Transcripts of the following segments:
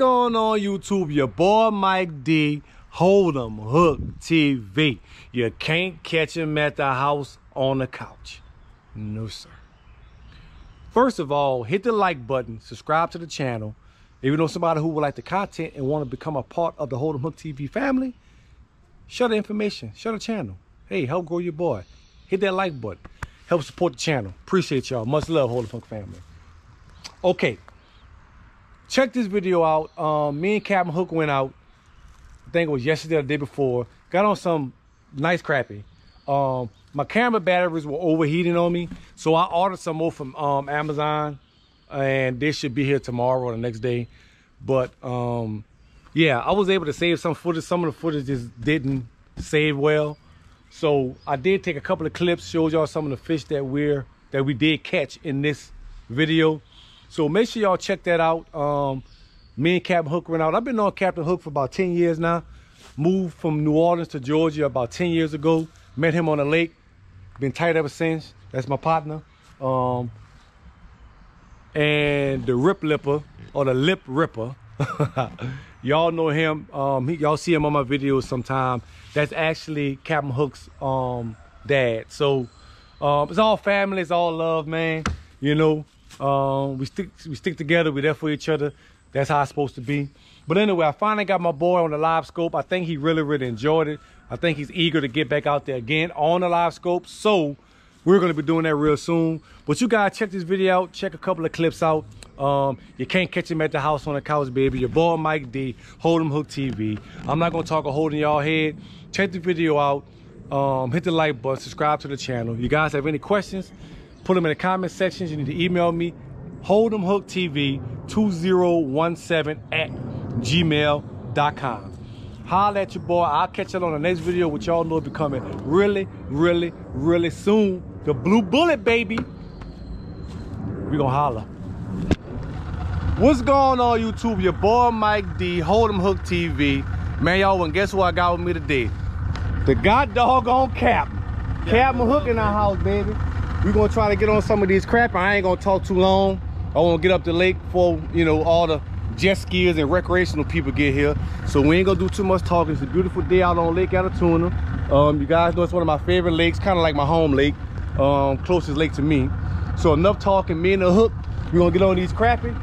going on YouTube? Your boy Mike D, Hold'em Hook TV. You can't catch him at the house on the couch. No, sir. First of all, hit the like button, subscribe to the channel. If you know somebody who would like the content and want to become a part of the Hold'em Hook TV family, share the information, share the channel. Hey, help grow your boy. Hit that like button. Help support the channel. Appreciate y'all. Much love, Hold'em Hook family. Okay, check this video out. Um, me and Captain Hook went out. I think it was yesterday or the day before. Got on some nice crappie. Um, my camera batteries were overheating on me, so I ordered some more from um, Amazon, and they should be here tomorrow or the next day. But um, yeah, I was able to save some footage. Some of the footage just didn't save well, so I did take a couple of clips, showed y'all some of the fish that we're that we did catch in this video. So make sure y'all check that out. Um, me and Captain Hook went out. I've been on Captain Hook for about 10 years now. Moved from New Orleans to Georgia about 10 years ago. Met him on the lake. Been tight ever since. That's my partner. Um, and the Rip Lipper, or the Lip Ripper. y'all know him. Um, y'all see him on my videos sometime. That's actually Captain Hook's um, dad. So um, it's all family. It's all love, man. You know, um, we stick we stick together. We're there for each other. That's how it's supposed to be. But anyway, I finally got my boy on the live scope. I think he really, really enjoyed it. I think he's eager to get back out there again on the live scope. So we're going to be doing that real soon. But you guys check this video out. Check a couple of clips out. Um, you can't catch him at the house on the couch, baby. Your boy Mike D, Hold'em Hook TV. I'm not going to talk a holding y'all head. Check the video out. Um, hit the like button. Subscribe to the channel. You guys have any questions? Put them in the comment sections. You need to email me. Hold'em Hook TV 2017 at gmail.com. Holla at your boy. I'll catch y'all on the next video, which y'all know will be coming really, really, really soon. The Blue Bullet, baby. We gonna holla. What's going on, YouTube? Your boy Mike D, Hold'em Hook TV. Man, y'all, and guess who I got with me today? The god dog doggone Cap. Captain Hook in our house, baby. We gonna try to get on some of these crap. I ain't gonna talk too long. I wanna get up the lake before, you know, all the jet skiers and recreational people get here. So we ain't gonna do too much talking. It's a beautiful day out on Lake Allatoona. Um, you guys know it's one of my favorite lakes, kind of like my home lake, um, closest lake to me. So enough talking, me and the hook, we gonna get on these crappie.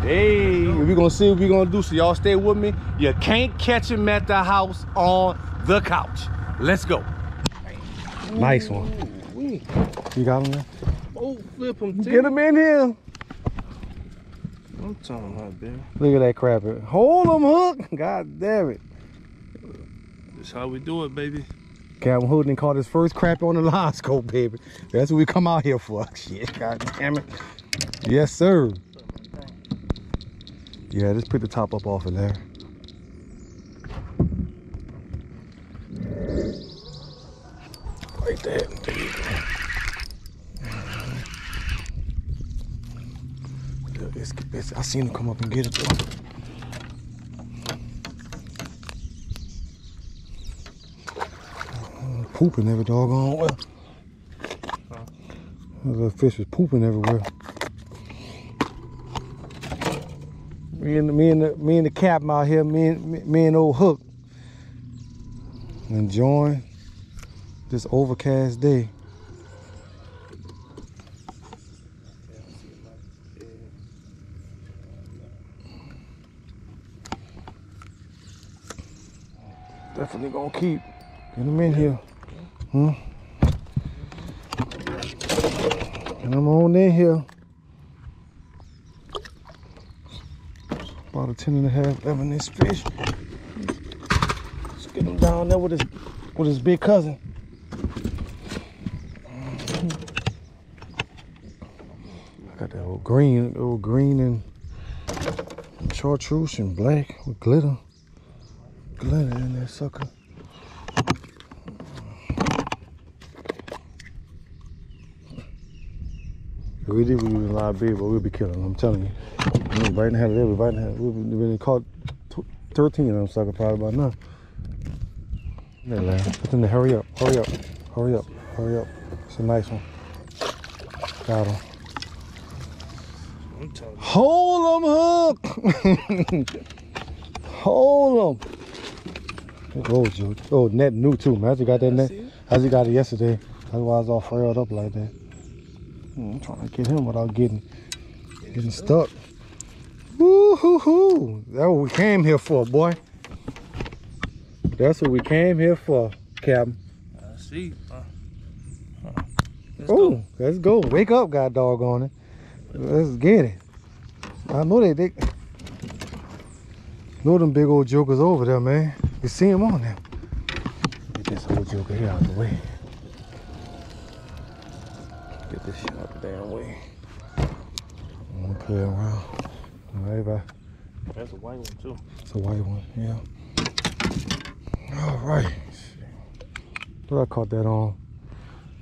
Hey, we gonna see what we gonna do. So y'all stay with me. You can't catch him at the house on the couch. Let's go. Nice one. You got him there? Oh, flip him, Get him in here. I'm talking about, baby. Look at that crapper. Hold him, Hook. God damn it. That's how we do it, baby. Captain Hook caught his first crap on the live scope, baby. That's what we come out here for. Shit, god damn it. Yes, sir. Yeah, just put the top up off of there. Like that. Go. It's, it's, I seen him come up and get it though. Uh, pooping every doggone well. The fish is pooping everywhere. Me and the, me and the me and the captain out here, me and me, me and old Hook, enjoying this overcast day. Definitely gonna keep. Get them in here. Hmm? And I'm on in here. About a 10 and a half, 11 inch fish. Let's get him down there with his with his big cousin. I got that old green, old green and chartreuse and black with glitter. Glitter in there, sucker. We did, we would be live big, but we'll be killing them, I'm telling you. We'll be biting the hell of it, biting the hell. We've been caught tw- 13 of them sucker probably by now. There, lad. Put them to hurry up, hurry up, hurry up, hurry up. It's a nice one. Got him. Telling you. Hold 'em, hook. Hold 'em. Oh, Joe. Oh, net new too, man. I just got that I net. I just got it yesterday. That's why I was all frailed up like that. Hmm, I'm trying to get him without getting getting stuck. Woo hoo hoo. That's what we came here for, boy. That's what we came here for, Captain. I see. Uh, uh, let's go. Oh, let's go. Wake up, god dog on it. Let's get it. I know they, they know them big old jokers over there, man. You see them on there. Get this old joker here out of the way. Get this shit out the damn way. I'm gonna play around. All right, bye. That's a white one too. It's a white one, yeah. All right. Thought I caught that on.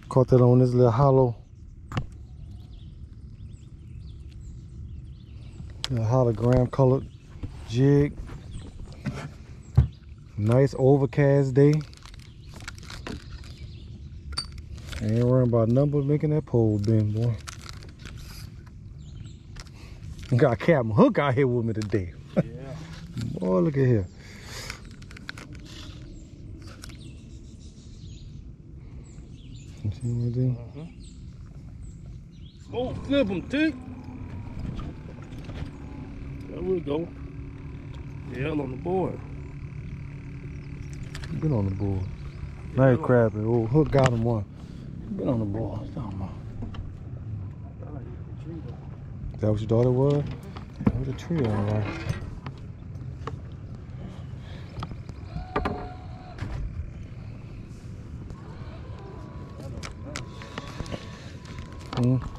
Caught that on this little hollow. Little hologram colored jig. Nice overcast day. Ain't worrying about number making that pole bend, boy. Got Captain Hook out here with me today. Yeah. Boy, look at here. You see what I do? Mm-hmm. Oh, flip him, Tick. There we go. Yeah, on the board. Been on the board. Nice crapping. Oh, Hook got him one. Been on the board. Talking about. Is that what your daughter was? Yeah, with a tree on right. Mm.